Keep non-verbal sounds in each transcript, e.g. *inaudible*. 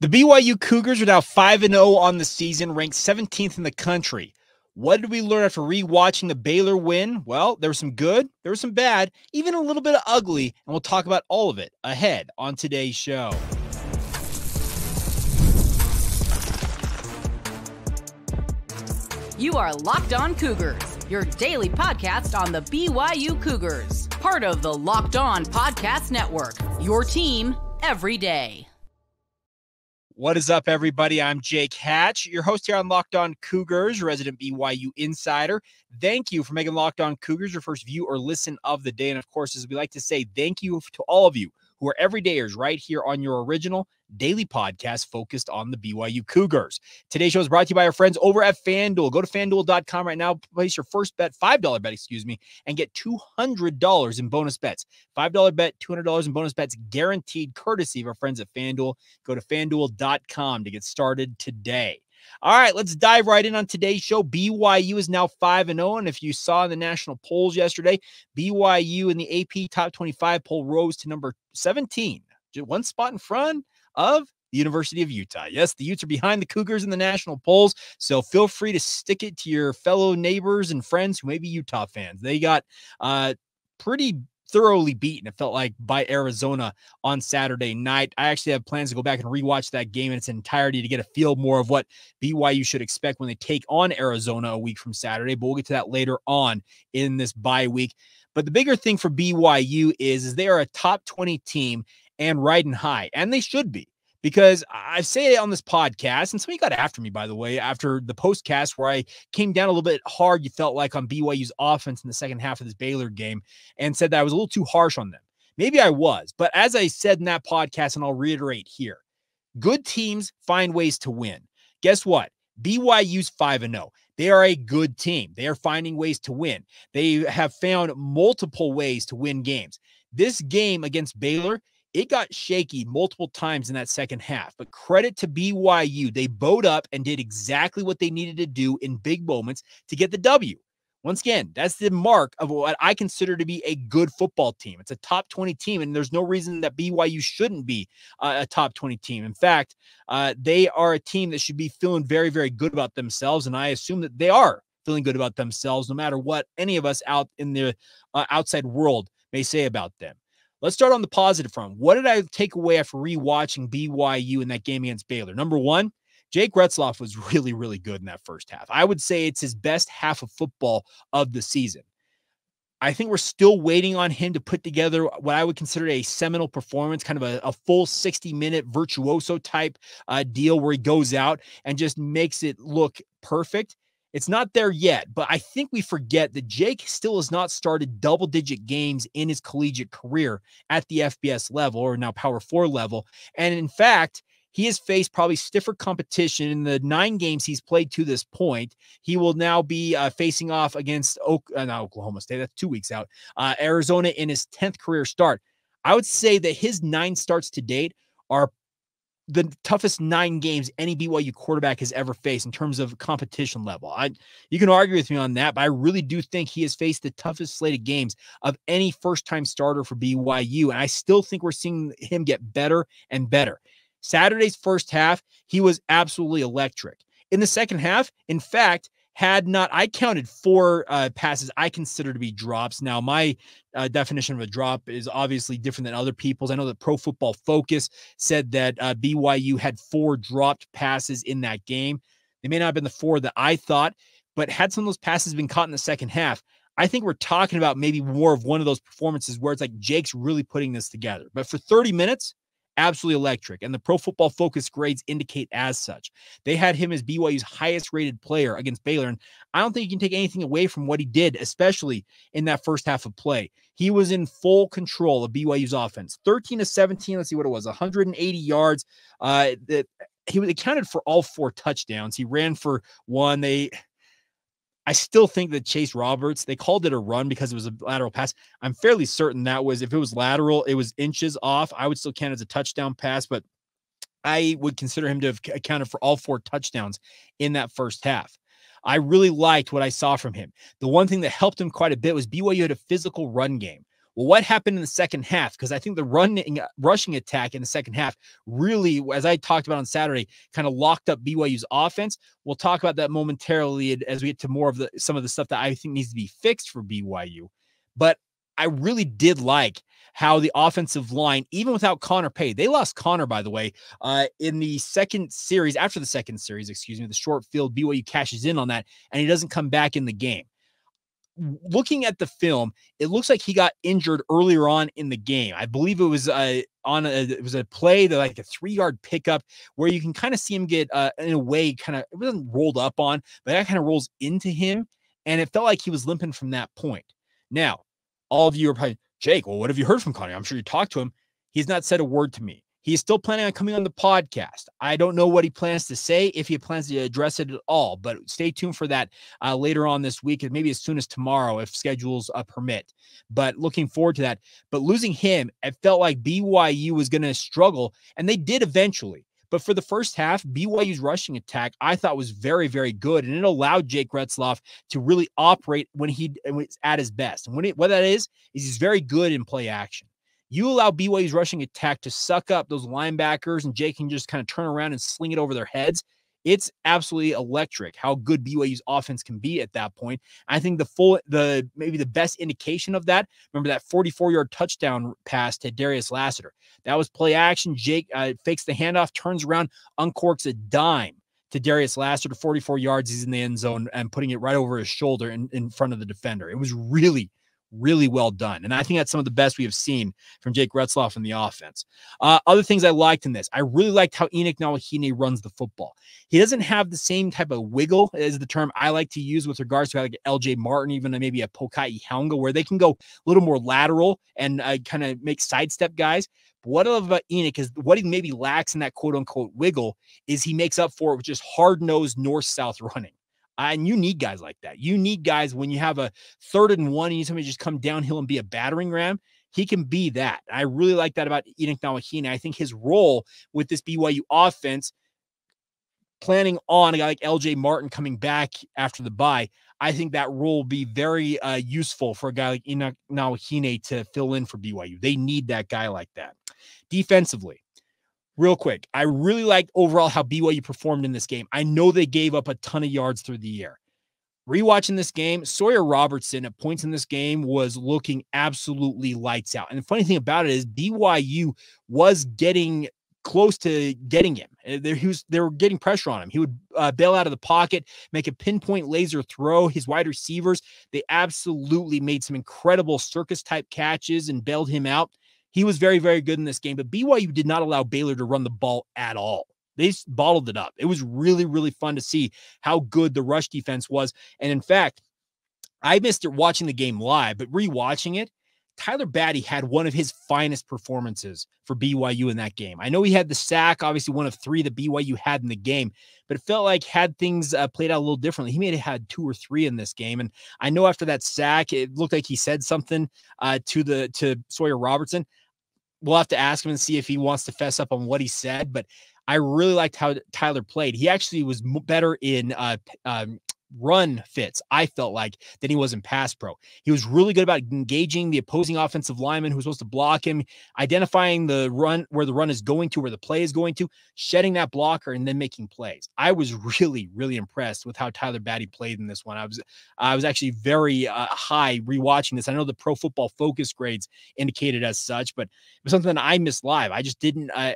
The BYU Cougars are now 5 0 on the season, ranked 17th in the country. What did we learn after rewatching the Baylor win? Well, there was some good, there was some bad, even a little bit of ugly, and we'll talk about all of it ahead on today's show. You are Locked On Cougars, your daily podcast on the BYU Cougars, part of the Locked On Podcast Network, your team every day. What is up, everybody? I'm Jake Hatch, your host here on Locked On Cougars, resident BYU insider. Thank you for making Locked On Cougars your first view or listen of the day. And of course, as we like to say, thank you to all of you who are everydayers right here on your original daily podcast focused on the BYU Cougars. Today's show is brought to you by our friends over at FanDuel. Go to fanduel.com right now, place your first bet, $5 bet, excuse me, and get $200 in bonus bets. $5 bet, $200 in bonus bets guaranteed courtesy of our friends at FanDuel. Go to fanduel.com to get started today. All right, let's dive right in on today's show. BYU is now 5 and 0. And if you saw in the national polls yesterday, BYU in the AP top 25 poll rose to number 17, one spot in front of the University of Utah. Yes, the Utes are behind the Cougars in the national polls. So feel free to stick it to your fellow neighbors and friends who may be Utah fans. They got uh pretty thoroughly beaten, it felt like, by Arizona on Saturday night. I actually have plans to go back and rewatch that game in its entirety to get a feel more of what BYU should expect when they take on Arizona a week from Saturday, but we'll get to that later on in this bye week. But the bigger thing for BYU is, is they are a top 20 team and riding high, and they should be because I say it on this podcast, and somebody got after me, by the way, after the postcast where I came down a little bit hard, you felt like on BYU's offense in the second half of this Baylor game, and said that I was a little too harsh on them. Maybe I was, but as I said in that podcast, and I'll reiterate here, good teams find ways to win. Guess what? BYU's 5 and 0. They are a good team. They are finding ways to win. They have found multiple ways to win games. This game against Baylor it got shaky multiple times in that second half, but credit to BYU. They bowed up and did exactly what they needed to do in big moments to get the W. Once again, that's the mark of what I consider to be a good football team. It's a top 20 team, and there's no reason that BYU shouldn't be uh, a top 20 team. In fact, uh, they are a team that should be feeling very, very good about themselves. And I assume that they are feeling good about themselves, no matter what any of us out in the uh, outside world may say about them. Let's start on the positive front. What did I take away after rewatching BYU in that game against Baylor? Number one, Jake Retzlaff was *laughs* really, really good in that first half. I would say it's his best half of football of the season. I think we're still waiting on him to put together what I would consider a seminal performance, kind of a, a full 60 minute virtuoso type uh, deal where he goes out and just makes it look perfect. It's not there yet, but I think we forget that Jake still has not started double digit games in his collegiate career at the FBS level or now Power Four level. And in fact, he has faced probably stiffer competition in the nine games he's played to this point. He will now be uh, facing off against Oak, uh, Oklahoma State. That's two weeks out. Uh, Arizona in his 10th career start. I would say that his nine starts to date are the toughest nine games any BYU quarterback has ever faced in terms of competition level. I you can argue with me on that, but I really do think he has faced the toughest slate of games of any first-time starter for BYU. And I still think we're seeing him get better and better. Saturday's first half, he was absolutely electric. In the second half, in fact, had not I counted four uh, passes I consider to be drops. Now, my uh, definition of a drop is obviously different than other people's. I know that Pro Football Focus said that uh, BYU had four dropped passes in that game. They may not have been the four that I thought, but had some of those passes been caught in the second half, I think we're talking about maybe more of one of those performances where it's like Jake's really putting this together. But for 30 minutes, absolutely electric. And the Pro Football Focus grades indicate as such. They had him as BYU's highest rated player against Baylor. And I don't think you can take anything away from what he did, especially in that first half of play. He was in full control of BYU's offense 13 to 17. Let's see what it was 180 yards. Uh, that he was accounted for all four touchdowns. He ran for one. They I still think that Chase Roberts, they called it a run because it was a lateral pass. I'm fairly certain that was, if it was lateral, it was inches off. I would still count as a touchdown pass, but I would consider him to have accounted for all four touchdowns in that first half. I really liked what I saw from him. The one thing that helped him quite a bit was BYU had a physical run game. Well, what happened in the second half? Because I think the running rushing attack in the second half really, as I talked about on Saturday, kind of locked up BYU's offense. We'll talk about that momentarily as we get to more of the some of the stuff that I think needs to be fixed for BYU. But I really did like how the offensive line, even without Connor Pay, they lost Connor, by the way, uh, in the second series, after the second series, excuse me, the short field, BYU cashes in on that, and he doesn't come back in the game. Looking at the film, it looks like he got injured earlier on in the game. I believe it was uh, on a, it was a play that like a three yard pickup where you can kind of see him get uh, in a way kind of it wasn't rolled up on, but that kind of rolls into him, and it felt like he was limping from that point. Now, all of you are probably Jake, well, what have you heard from Connie? I'm sure you talked to him. He's not said a word to me. He's still planning on coming on the podcast. I don't know what he plans to say, if he plans to address it at all, but stay tuned for that uh, later on this week, and maybe as soon as tomorrow, if schedules uh, permit. But looking forward to that. But losing him, it felt like BYU was going to struggle, and they did eventually. But for the first half, BYU's rushing attack I thought was very, very good, and it allowed Jake Retzlaff to really operate when he was at his best. And when what that is is he's very good in play action. You allow BYU's rushing attack to suck up those linebackers, and Jake can just kind of turn around and sling it over their heads it's absolutely electric how good BYU's offense can be at that point. I think the full, the maybe the best indication of that. Remember that 44 yard touchdown pass to Darius Lassiter. That was play action. Jake uh, fakes the handoff, turns around, uncorks a dime to Darius Lassiter, 44 yards. He's in the end zone and putting it right over his shoulder in, in front of the defender. It was really, really well done. And I think that's some of the best we have seen from Jake Retzlaff in the offense. Uh, other things I liked in this, I really liked how Enoch Nawahine runs the football. He doesn't have the same type of wiggle as the term I like to use with regards to like LJ Martin, even maybe a Pokai Haunga, where they can go a little more lateral and uh, kind of make sidestep guys. But what I love about Enoch is what he maybe lacks in that quote unquote wiggle is he makes up for it with just hard nosed north south running. And you need guys like that. You need guys when you have a third and one, you need somebody just come downhill and be a battering ram. He can be that. I really like that about Enoch Nawahine. I think his role with this BYU offense, planning on a guy like LJ Martin coming back after the bye, I think that role will be very uh, useful for a guy like Enoch Nawahine to fill in for BYU. They need that guy like that. Defensively, real quick, I really liked overall how BYU performed in this game. I know they gave up a ton of yards through the year. Rewatching this game, Sawyer Robertson at points in this game was looking absolutely lights out. And the funny thing about it is BYU was getting close to getting him. He was, they were getting pressure on him. He would uh, bail out of the pocket, make a pinpoint laser throw. His wide receivers, they absolutely made some incredible circus type catches and bailed him out. He was very, very good in this game, but BYU did not allow Baylor to run the ball at all. They bottled it up. It was really, really fun to see how good the rush defense was. And in fact, I missed it watching the game live, but rewatching it, Tyler Batty had one of his finest performances for BYU in that game. I know he had the sack, obviously one of three that BYU had in the game, but it felt like had things uh, played out a little differently, he may have had two or three in this game. And I know after that sack, it looked like he said something uh, to the to Sawyer Robertson. We'll have to ask him and see if he wants to fess up on what he said, but I really liked how Tyler played. He actually was better in uh, um, run fits, I felt like, than he was in pass pro. He was really good about engaging the opposing offensive lineman who's supposed to block him, identifying the run where the run is going to, where the play is going to, shedding that blocker, and then making plays. I was *laughs* really, really impressed with how Tyler Batty played in this one. I was I was actually very uh, high rewatching this. I know the pro football focus grades indicated as such, but it was something that I missed live. I just didn't uh,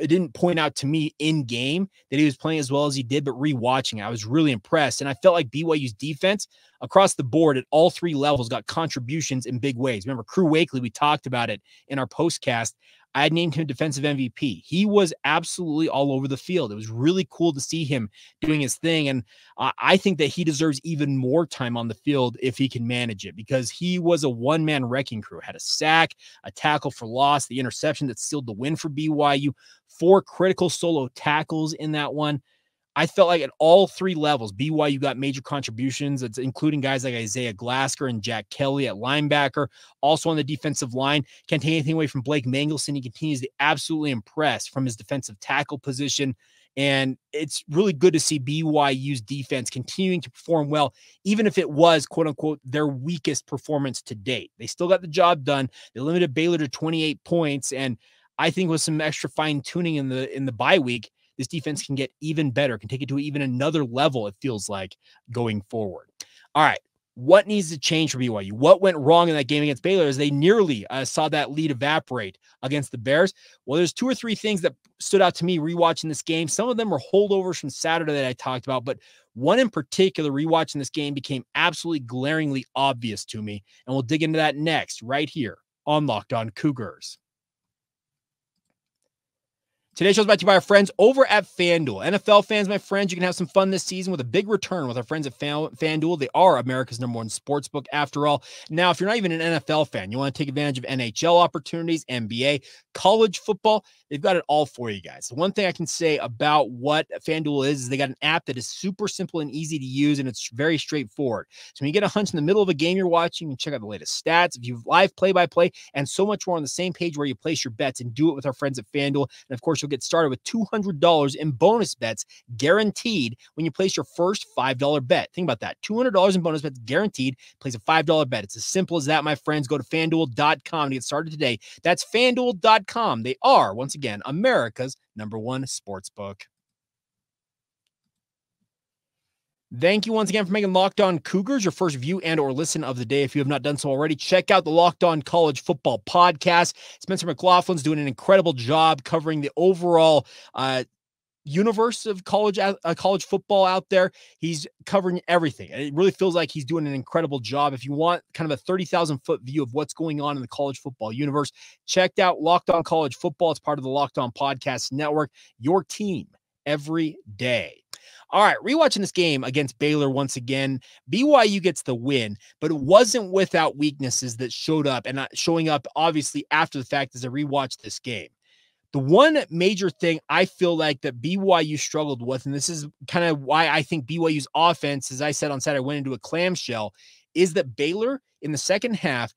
it didn't point out to me in game that he was playing as well as he did, but rewatching, I was really impressed. And I felt like BYU's defense across the board at all three levels got contributions in big ways. Remember, Crew Wakley, we talked about it in our postcast. I had named him defensive MVP. He was absolutely all over the field. It was really cool to see him doing his thing. And uh, I think that he deserves even more time on the field if he can manage it because he was a one man wrecking crew. Had a sack, a tackle for loss, the interception that sealed the win for BYU, four critical solo tackles in that one. I felt like at all three levels, BYU got major contributions. It's including guys like Isaiah Glasker and Jack Kelly at linebacker. Also on the defensive line, can't take anything away from Blake Mangelson. He continues to absolutely impress from his defensive tackle position. And it's really good to see BYU's defense continuing to perform well, even if it was quote unquote their weakest performance to date. They still got the job done. They limited Baylor to 28 points. And I think with some extra fine tuning in the in the bye week, this defense can get even better, can take it to even another level, it feels like going forward. All right. What needs to change for BYU? What went wrong in that game against Baylor as they nearly uh, saw that lead evaporate against the Bears? Well, there's two or three things that stood out to me rewatching this game. Some of them are holdovers from Saturday that I talked about, but one in particular, rewatching this game became absolutely glaringly obvious to me. And we'll dig into that next, right here on Locked On Cougars. Today's show is brought to you by our friends over at FanDuel. NFL fans, my friends, you can have some fun this season with a big return with our friends at FanDuel. They are America's number one sports book, after all. Now, if you're not even an NFL fan, you want to take advantage of NHL opportunities, NBA, college football, they've got it all for you guys. The one thing I can say about what FanDuel is, is they got an app that is super simple and easy to use, and it's very straightforward. So when you get a hunch in the middle of a game you're watching, you can check out the latest stats, if you live play by play, and so much more on the same page where you place your bets and do it with our friends at FanDuel. And of course, you'll get started with $200 in bonus bets guaranteed when you place your first $5 bet. Think about that $200 in bonus bets guaranteed. Place a $5 bet. It's as simple as that, my friends. Go to fanduel.com to get started today. That's fanduel.com. They are, once again, America's number one sports book. Thank you once again for making Locked On Cougars your first view and or listen of the day. If you have not done so already, check out the Locked On College Football podcast. Spencer McLaughlin's doing an incredible job covering the overall uh, universe of college uh, college football out there. He's covering everything. It really feels like he's doing an incredible job. If you want kind of a 30,000 foot view of what's going on in the college football universe, check out Locked On College Football. It's part of the Locked On Podcast Network. Your team every day. All right, rewatching this game against Baylor once again, BYU gets the win, but it wasn't without weaknesses that showed up and not showing up obviously after the fact as I rewatched this game. The one major thing I feel like that BYU struggled with, and this is kind of why I think BYU's offense, as I said on Saturday, went into a clamshell, is that Baylor in the second half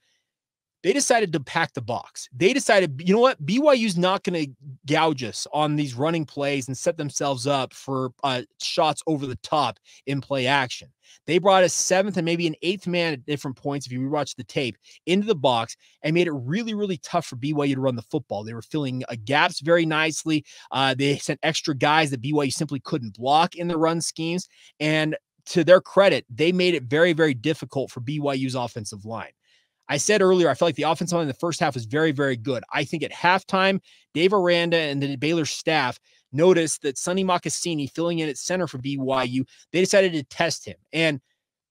they decided to pack the box. They decided, you know what, BYU's not going to gouge us on these running plays and set themselves up for uh, shots over the top in play action. They brought a seventh and maybe an eighth man at different points, if you rewatch the tape, into the box and made it really, really tough for BYU to run the football. They were filling uh, gaps very nicely. Uh, they sent extra guys that BYU simply couldn't block in the run schemes. And to their credit, they made it very, very difficult for BYU's offensive line. I said earlier, I felt like the offensive line in the first half was very, very good. I think at halftime, Dave Aranda and the Baylor staff noticed that Sonny Makasini filling in at center for BYU, they decided to test him. And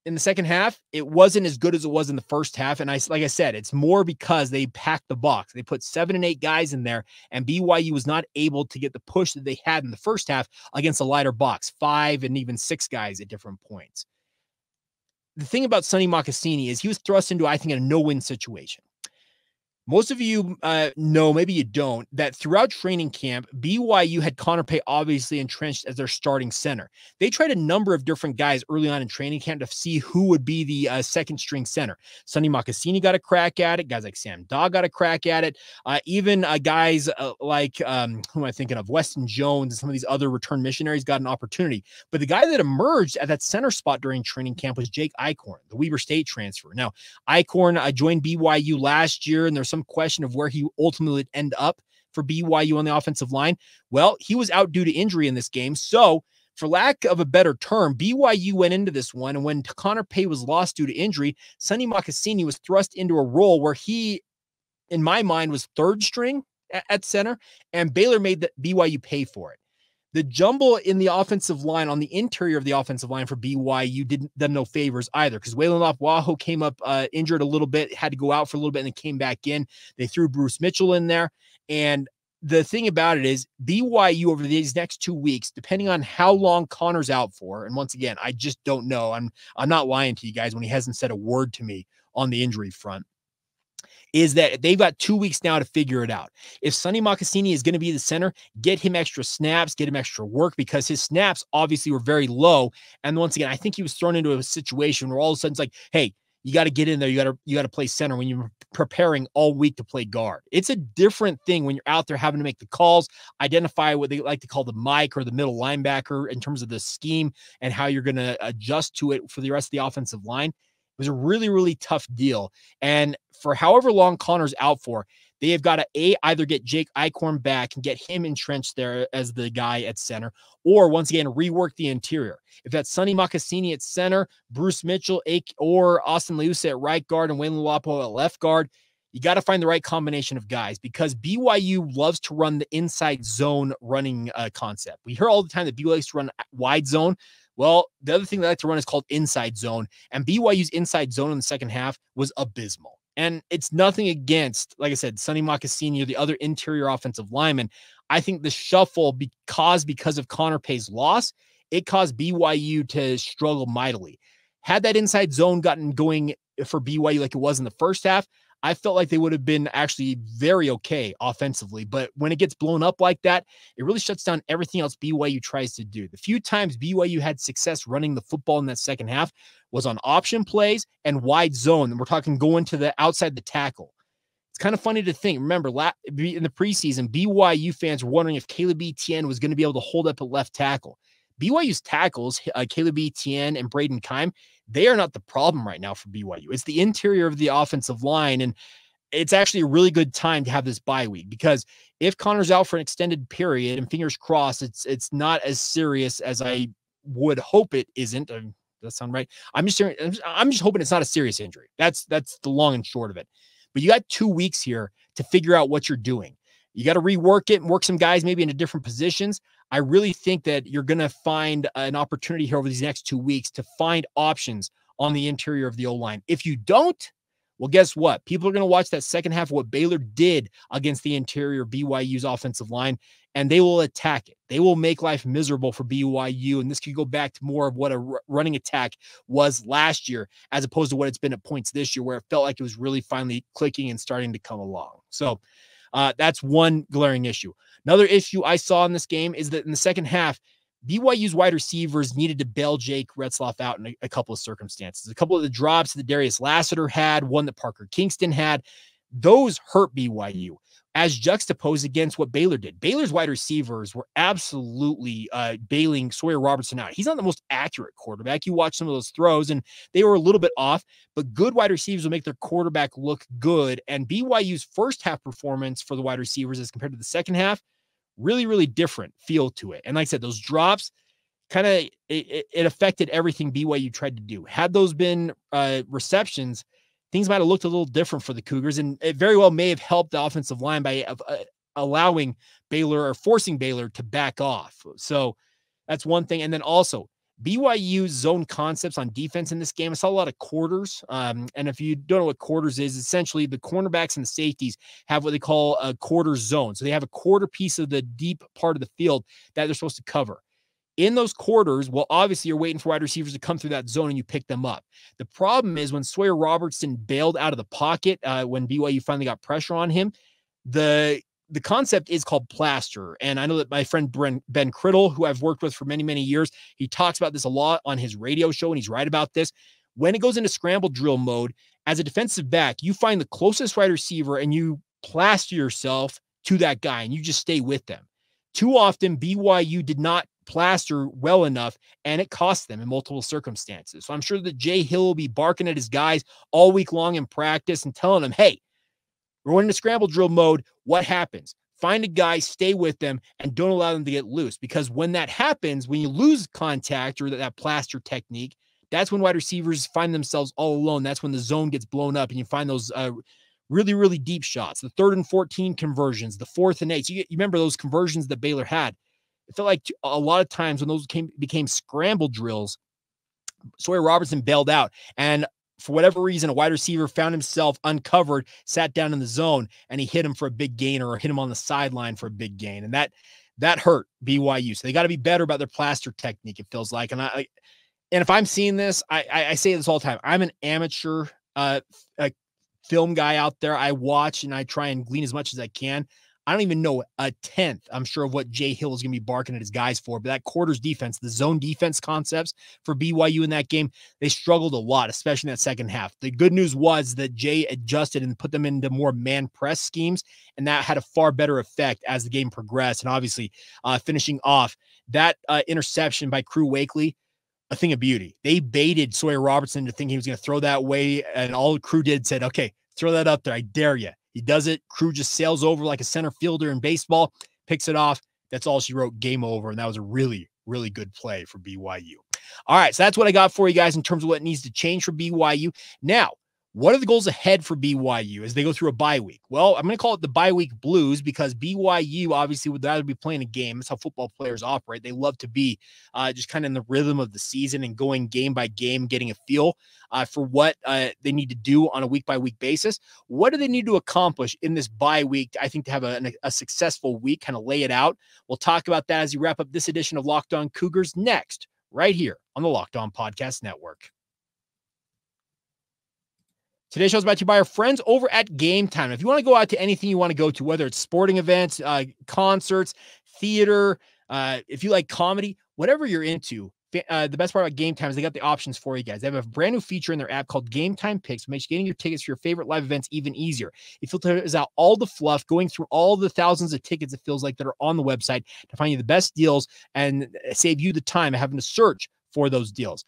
in the second half, it wasn't as good as it was in the first half. And I, like I said, it's more because they packed the box. They put seven and eight guys in there, and BYU was not able to get the push that they had in the first half against a lighter box, five and even six guys at different points the thing about Sonny Makasini is he was thrust into, I think, a no-win situation. Most of you uh, know, maybe you don't, that throughout training camp, BYU had Connor Pay obviously entrenched as their starting center. They tried a number of different guys early on in training camp to see who would be the uh, second string center. Sonny Makasini got a crack at it. Guys like Sam Dawe got a crack at it. Uh, even uh, guys uh, like, um, who am I thinking of? Weston Jones and some of these other return missionaries got an opportunity. But the guy that emerged at that center spot during training camp was Jake Eichorn, the Weber State transfer. Now, Eichorn uh, joined BYU last year, and there's some question of where he ultimately would end up for BYU on the offensive line. Well, he was out due to injury in this game. So, for lack of a better term, BYU went into this one. And when Connor Pay was lost due to injury, Sonny Makasini was thrust into a role where he, in my mind, was third string at, center, and Baylor made the BYU pay for it. The jumble in the offensive line on the interior of the offensive line for BYU didn't them no favors either because Weylin Lapuaho came up uh, injured a little bit, had to go out for a little bit, and then came back in. They threw Bruce Mitchell in there. And the thing about it is BYU over these next two weeks, depending on how long Connor's out for, and once again, I just don't know. I'm I'm not lying to you guys when he hasn't said a word to me on the injury front is that they've got two weeks now to figure it out. If Sonny Makasini is going to be the center, get him extra snaps, get him extra work because his snaps obviously were very low. And once again, I think he was thrown into a situation where all of a sudden it's like, hey, you got to get in there. You got to you got to play center when you're preparing all week to play guard. It's a different thing when you're out there having to make the calls, identify what they like to call the mic or the middle linebacker in terms of the scheme and how you're going to adjust to it for the rest of the offensive line. It was a really, really tough deal. And for however long Connor's out for, they have got to a either get Jake Eichorn back and get him entrenched there as the guy at center, or once again rework the interior. If that's Sonny Makasini at center, Bruce Mitchell, or Austin Leausa at right guard, and Wayne Lapo at left guard, you got to find the right combination of guys because BYU loves to run the inside zone running uh, concept. We hear all the time that BYU likes to run wide zone. Well, the other thing they like to run is called inside zone, and BYU's inside zone in the second half was abysmal. And it's nothing against, like I said, Sonny Makasini or the other interior offensive lineman. I think the shuffle because because of Connor Pay's loss, it caused BYU to struggle mightily. Had that inside zone gotten going for BYU like it was in the first half, I felt like they would have been actually very okay offensively. But when it gets blown up like that, it really shuts down everything else BYU tries to do. The few times BYU had success running the football in that second half was on option plays and wide zone. And we're talking going to the outside the tackle. It's kind of funny to think. Remember, in the preseason, BYU fans were wondering if Caleb Etienne was going to be able to hold up at left tackle. BYU's tackles, uh, Caleb Etienne and Brayden Keim, they are not the problem right now for BYU. It's the interior of the offensive line. And it's actually a really good time to have this bye week because if Connor's out for an extended period and fingers crossed, it's it's not as serious as I would hope it isn't. Um, that sound right? I'm just I'm just hoping it's not a serious injury. That's that's the long and short of it. But you got two weeks here to figure out what you're doing. You got to rework it and work some guys maybe into different positions. I really think that you're going to find an opportunity here over these next two weeks to find options on the interior of the O line. If you don't, well, guess what? People are going to watch that second half of what Baylor did against the interior BYU's offensive line, and they will attack it. They will make life miserable for BYU. And this could go back to more of what a running attack was last year, as opposed to what it's been at points this year, where it felt like it was really finally clicking and starting to come along. So uh, that's one glaring issue. Another issue I saw in this game is that in the second half, BYU's wide receivers needed to bail Jake Retzlaff out in a, a, couple of circumstances. A couple of the drops that Darius Lassiter had, one that Parker Kingston had, those hurt BYU as juxtaposed against what Baylor did. Baylor's wide receivers were absolutely uh, bailing Sawyer Robertson out. He's not the most accurate quarterback. You watch some of those throws and they were a little bit off, but good wide receivers will make their quarterback look good. And BYU's first half performance for the wide receivers as compared to the second half really, really different feel to it. And like I said, those drops kind of it, it, affected everything BYU tried to do. Had those been uh, receptions, things might have looked a little different for the Cougars, and it very well may have helped the offensive line by uh, allowing Baylor or forcing Baylor to back off. So that's one thing. And then also BYU zone concepts on defense in this game. I saw a lot of quarters. Um, and if you don't know what quarters is, essentially the cornerbacks and the safeties have what they call a quarter zone. So they have a quarter piece of the deep part of the field that they're supposed to cover. In those quarters, well, obviously you're waiting for wide receivers to come through that zone and you pick them up. The problem is when Sawyer Robertson bailed out of the pocket uh, when BYU finally got pressure on him, the the concept is called plaster. And I know that my friend Ben Criddle, who I've worked with for many, many years, he talks about this a lot on his radio show, and he's right about this. When it goes into scramble drill mode, as a defensive back, you find the closest wide receiver and you plaster yourself to that guy and you just stay with them. Too often, BYU did not plaster well enough and it cost them in multiple circumstances. So I'm sure that Jay Hill will be barking at his guys all week long in practice and telling them, hey, we're going into scramble drill mode. What happens? Find a guy, stay with them, and don't allow them to get loose. Because when that happens, when you lose contact or that, that plaster technique, that's when wide receivers find themselves all alone. That's when the zone gets blown up and you find those uh, really, really deep shots. The third and 14 conversions, the fourth and eight. You, you remember those conversions that Baylor had. It felt like a lot of times when those came, became scramble drills, Sawyer Robertson bailed out. And for whatever reason, a wide receiver found himself uncovered, sat down in the zone, and he hit him for a big gain or hit him on the sideline for a big gain. And that that hurt BYU. So they got to be better about their plaster technique, it feels like. And I and if I'm seeing this, I, I, I say this all the time. I'm an amateur uh, film guy out there. I watch and I try and glean as much as I can. I don't even know a tenth, I'm sure, of what Jay Hill is going to be barking at his guys for. But that quarters defense, the zone defense concepts for BYU in that game, they struggled a lot, especially in that second half. The good news was that Jay adjusted and put them into more man press schemes, and that had a far better effect as the game progressed. And obviously, uh, finishing off that uh, interception by Crew Wakley, a thing of beauty. They baited Sawyer Robertson to think he was going to throw that way, and all crew did said, "Okay, throw that up there. I dare you." He does it. Crew just sails over like a center fielder in baseball, picks it off. That's all she wrote. Game over, and that was a really, really good play for BYU. All right, so that's what I got for you guys in terms of what needs to change for BYU. Now, what are the goals ahead for BYU as they go through a bye week? Well, I'm going to call it the bye week blues because BYU obviously would rather be playing a game. That's how football players operate. They love to be uh, just kind of in the rhythm of the season and going game by game, getting a feel uh, for what uh, they need to do on a week by week basis. What do they need to accomplish in this bye week? I think to have a, a successful week, kind of lay it out. We'll talk about that as you wrap up this edition of Locked On Cougars next, right here on the Locked On Podcast Network. Today's show is brought to you by our friends over at Game Time. If you want to go out to anything you want to go to, whether it's sporting events, uh, concerts, theater, uh, if you like comedy, whatever you're into, uh, the best part about Game Time is they got the options for you guys. They have a brand new feature in their app called Game Time Picks, which makes getting your tickets for your favorite live events even easier. It filters out all the fluff, going through all the thousands of tickets it feels like that are on the website to find you the best deals and save you the time of having to search for those deals.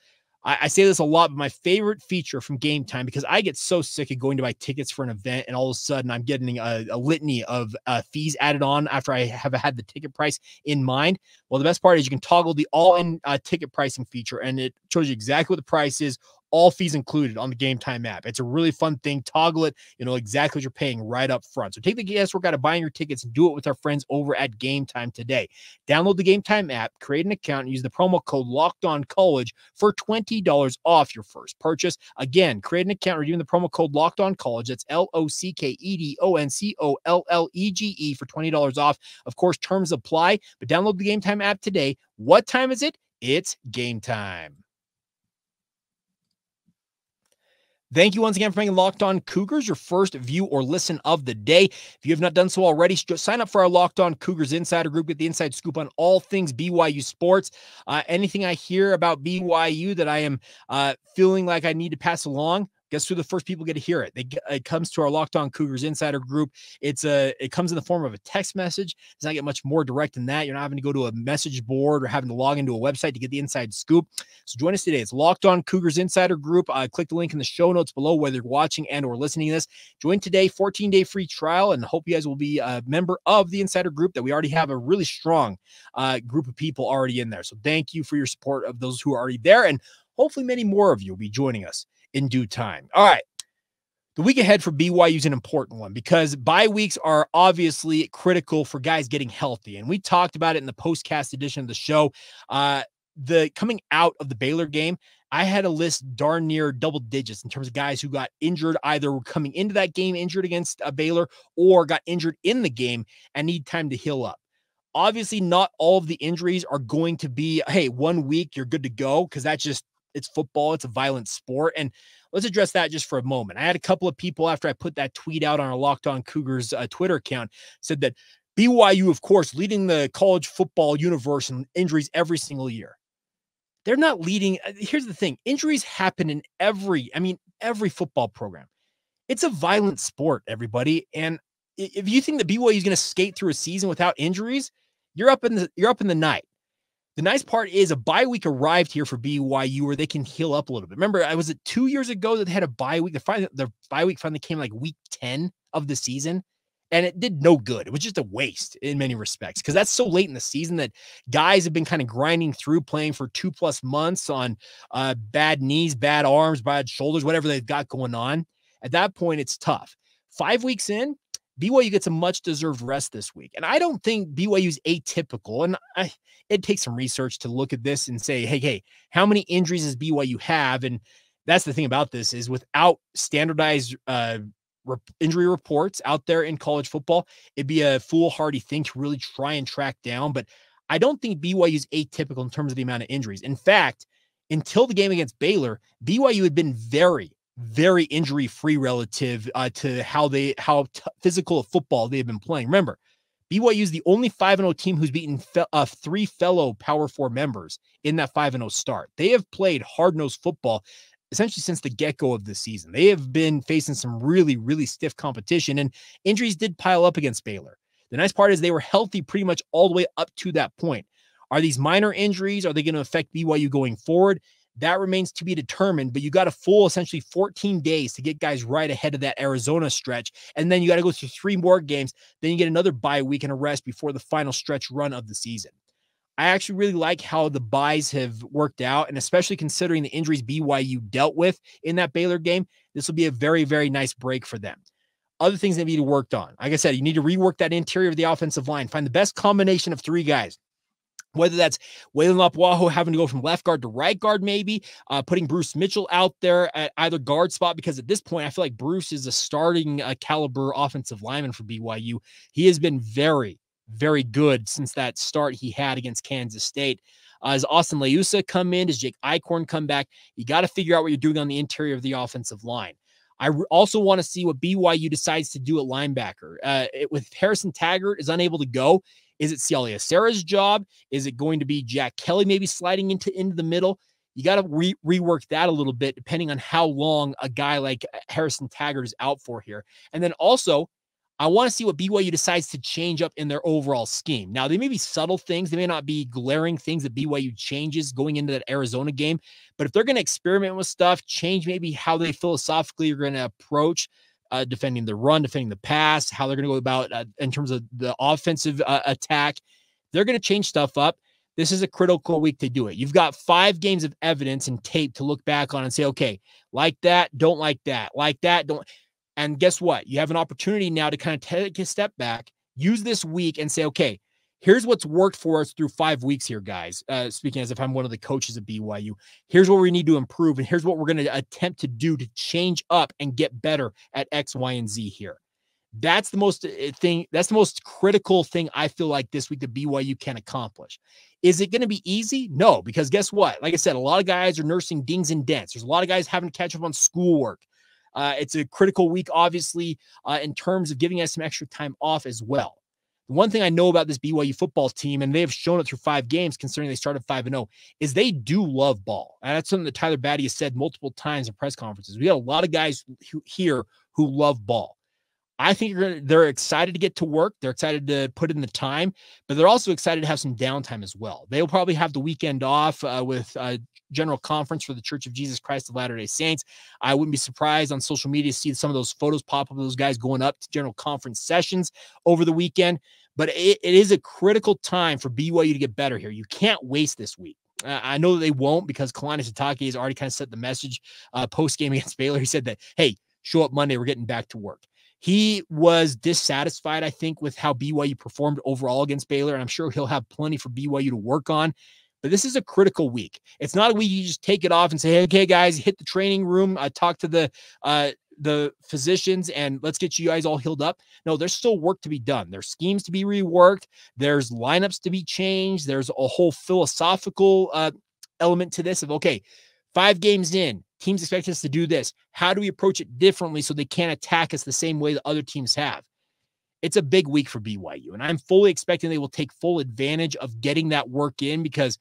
I, I, say this a lot, but my favorite feature from Game Time because I get so sick of going to buy tickets for an event and all of a sudden I'm getting a, a litany of uh, fees added on after I have had the ticket price in mind. Well, the best part is you can toggle the all-in uh, ticket pricing feature, and it shows you exactly what the price is all fees included on the Game Time app. It's a really fun thing. Toggle it, you know exactly what you're paying right up front. So take the guesswork out of buying your tickets and do it with our friends over at Game Time today. Download the Game Time app, create an account, and use the promo code Locked On College for twenty dollars off your first purchase. Again, create an account, redeem the promo code Locked On College. That's L O C K E D O N C O L L E G E for twenty dollars off. Of course, terms apply. But download the Game Time app today. What time is it? It's game time. Thank you once again for making Locked On Cougars your first view or listen of the day. If you have not done so already, sign up for our Locked On Cougars Insider Group. Get the inside scoop on all things BYU sports. Uh, anything I hear about BYU that I am uh, feeling like I need to pass along, guess who the first people get to hear it? They, it comes to our Locked On Cougars Insider group. It's a it comes in the form of a text message. It's not get much more direct than that. You're not having to go to a message board or having to log into a website to get the inside scoop. So join us today. It's Locked On Cougars Insider group. Uh, click the link in the show notes below, whether you're watching and or listening to this. Join today, 14 day free trial, and hope you guys will be a member of the Insider group. That we already have a really strong uh, group of people already in there. So thank you for your support of those who are already there, and hopefully many more of you will be joining us in due time. All right. The week ahead for BYU is an important one because bye weeks are obviously critical for guys getting healthy. And we talked about it in the postcast edition of the show. Uh, the coming out of the Baylor game, I had a list darn near double digits in terms of guys who got injured, either were coming into that game injured against a uh, Baylor or got injured in the game and need time to heal up. Obviously, not all of the injuries are going to be, hey, one week, you're good to go, because that's just it's football, it's a violent sport. And let's address that just for a moment. I had a couple of people after I put that tweet out on our Locked On Cougars uh, Twitter account said that BYU, of course, leading the college football universe in injuries every single year. They're not leading. Uh, here's the thing injuries happen in every, I mean, every football program. It's a violent sport, everybody. And if you think that BYU is going to skate through a season without injuries, you're up in the you're up in the night. The nice part is a bye week arrived here for BYU where they can heal up a little bit. Remember, I was it two years ago that they had a bye week. The, finally, the bye week finally came like week 10 of the season, and it did no good. It was just a waste in many respects because that's so late in the season that guys have been kind of grinding through playing for two plus months on uh, bad knees, bad arms, bad shoulders, whatever they've got going on. At that point, it's tough. Five weeks in, BYU gets a much deserved rest this week. And I don't think BYU is atypical. And I, it takes some research to look at this and say, hey, hey, how many injuries does BYU have? And that's the thing about this is without standardized uh, re- injury reports out there in college football, it'd be a foolhardy thing to really try and track down. But I don't think BYU is atypical in terms of the amount of injuries. In fact, until the game against Baylor, BYU had been very, very injury free relative uh, to how they how t- physical of football they've been playing. Remember, BYU is the only 5 0 team who's beaten fe- uh, three fellow Power Four members in that 5 0 start. They have played hard nosed football essentially since the get go of the season. They have been facing some really, really stiff competition, and injuries did pile up against Baylor. The nice part is they were healthy pretty much all the way up to that point. Are these minor injuries? Are they going to affect BYU going forward? That remains to be determined, but you got a full essentially 14 days to get guys right ahead of that Arizona stretch. And then you got to go through three more games. Then you get another bye week and a rest before the final stretch run of the season. I actually really like how the byes have worked out, and especially considering the injuries BYU dealt with in that Baylor game, this will be a very, very nice break for them. Other things that need to be worked on. Like I said, you need to rework that interior of the offensive line. Find the best combination of three guys whether that's Weylin Lapuaho having to go from left guard to right guard, maybe uh, putting Bruce Mitchell out there at either guard spot, because at this point, I feel like Bruce is a starting uh, caliber offensive lineman for BYU. He has been very, very good since that start he had against Kansas State. Uh, does Austin Leausa come in? Does Jake Eichorn come back? You got to figure out what you're doing on the interior of the offensive line. I also want to see what BYU decides to do at linebacker. Uh, it, with Harrison Taggart is unable to go, is it Siale Esera's job? Is it going to be Jack Kelly maybe sliding into into the middle? You got to re- rework that a little bit depending on how long a guy like uh, Harrison Taggart is out for here. And then also, I want to see what BYU decides to change up in their overall scheme. Now, they may be subtle things, they may not be glaring things that BYU changes going into that Arizona game, but if they're going to experiment with stuff, change maybe how they philosophically are going to approach uh, defending the run, defending the pass, how they're going to go about uh, in terms of the offensive uh, attack. They're going to change stuff up. This is a critical week to do it. You've got five games of evidence and tape to look back on and say, okay, like that, don't like that, like that, don't. And guess what? You have an opportunity now to kind of take a step back, use this week and say, okay, here's what's worked for us through five weeks here, guys. Uh, speaking as if I'm one of the coaches at BYU, here's what we need to improve, and here's what we're going to attempt to do to change up and get better at X, Y, and Z here. That's the most uh, thing. That's the most critical thing I feel like this week that BYU can accomplish. Is it going to be easy? No, because guess what? Like I said, a lot of guys are nursing dings and dents. There's a lot of guys having to catch up on schoolwork. Uh, it's a critical week, obviously, uh, in terms of giving us some extra time off as well. The one thing I know about this BYU football team, and they have shown it through five games, considering they started 5 and 0, is they do love ball. And that's something that Tyler Batty has said multiple times in press conferences. We got a lot of guys who, here who love ball. I think they're excited to get to work. They're excited to put in the time, but they're also excited to have some downtime as well. They'll probably have the weekend off uh, with uh, general conference for the Church of Jesus Christ of Latter day Saints. I wouldn't be surprised on social media to see some of those photos pop up of those guys going up to general conference sessions over the weekend. But it, it is a critical time for BYU to get better here. You can't waste this week. Uh, I know that they won't because Kalani Sitake has already kind of set the message uh, post game *laughs* against Baylor. He said that, hey, show up Monday. We're getting back to work. He was dissatisfied, I think, with how BYU performed overall against Baylor. And I'm sure he'll have plenty for BYU to work on. But this is a critical week. It's not a week you just take it off and say, hey, okay, guys, hit the training room, uh, talk to the uh, the physicians and let's get you guys all healed up. No, there's still work to be done. There's schemes to be reworked. There's lineups to be changed. There's a whole philosophical uh, element to this of okay, five games in, teams expect us to do this. How do we approach it differently so they can't attack us the same way that other teams have? It's a big week for BYU, and I'm fully expecting they will take full advantage of getting that work in because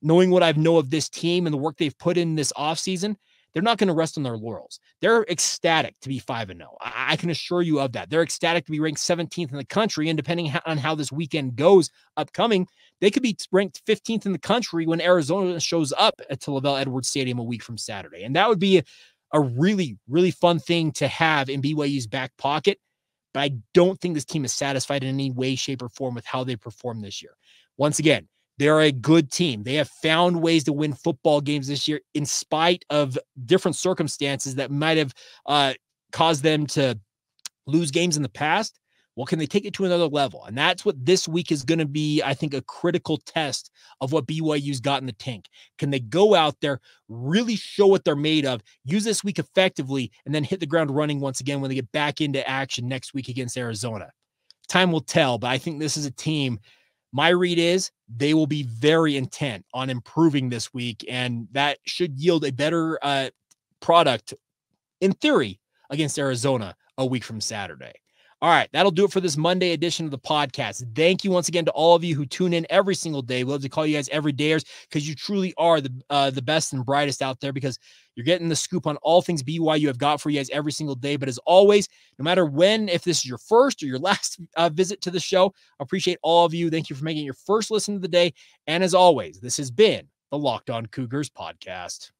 knowing what I know of this team and the work they've put in this offseason, they're not going to rest on their laurels. They're ecstatic to be 5 and 0. I can assure you of that. They're ecstatic to be ranked 17th in the country. And depending on how this weekend goes upcoming, they could be ranked 15th in the country when Arizona shows up at LaVell Edwards Stadium a week from Saturday. And that would be a, a really, really fun thing to have in BYU's back pocket. But I don't think this team is satisfied in any way, shape, or form with how they performed this year. Once again, they're a good team. They have found ways to win football games this year in spite of different circumstances that might have uh, caused them to lose games in the past. Well, can they take it to another level? And that's what this week is going to be, I think, a critical test of what BYU's got in the tank. Can they go out there, really show what they're made of, use this week effectively, and then hit the ground running once again when they get back into action next week against Arizona? Time will tell, but I think this is a team my read is they will be very intent on improving this week, and that should yield a better uh, product in theory against Arizona a week from Saturday. All right, that'll do it for this Monday edition of the podcast. Thank you once again to all of you who tune in every single day. We love to call you guys every dayers because you truly are the uh, the best and brightest out there because you're getting the scoop on all things BYU have got for you guys every single day. But as always, no matter when, if this is your first or your *laughs* last uh, visit to the show, I appreciate all of you. Thank you for making your first listen of the day. And as always, this has been the Locked On Cougars podcast.